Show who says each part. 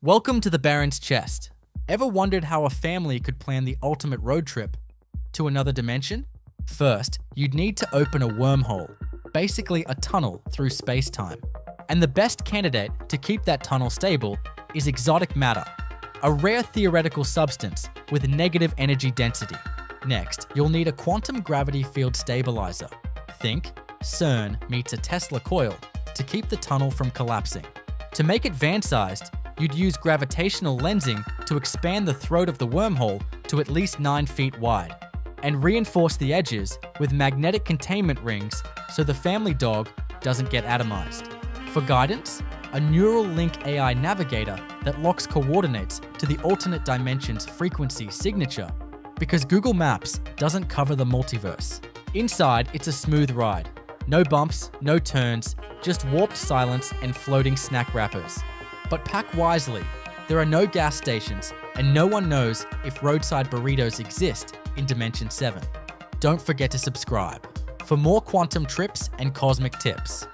Speaker 1: Welcome to the Baron's Chest. Ever wondered how a family could plan the ultimate road trip to another dimension? First, you'd need to open a wormhole, basically a tunnel through space time. And the best candidate to keep that tunnel stable is exotic matter, a rare theoretical substance with negative energy density. Next, you'll need a quantum gravity field stabilizer. Think CERN meets a Tesla coil to keep the tunnel from collapsing. To make it van sized, you'd use gravitational lensing to expand the throat of the wormhole to at least 9 feet wide, and reinforce the edges with magnetic containment rings so the family dog doesn't get atomized. For guidance, a neural link AI navigator that locks coordinates to the alternate dimension's frequency signature because Google Maps doesn't cover the multiverse. Inside, it's a smooth ride. No bumps, no turns, just warped silence and floating snack wrappers. But pack wisely. There are no gas stations, and no one knows if roadside burritos exist in Dimension 7. Don't forget to subscribe for more quantum trips and cosmic tips.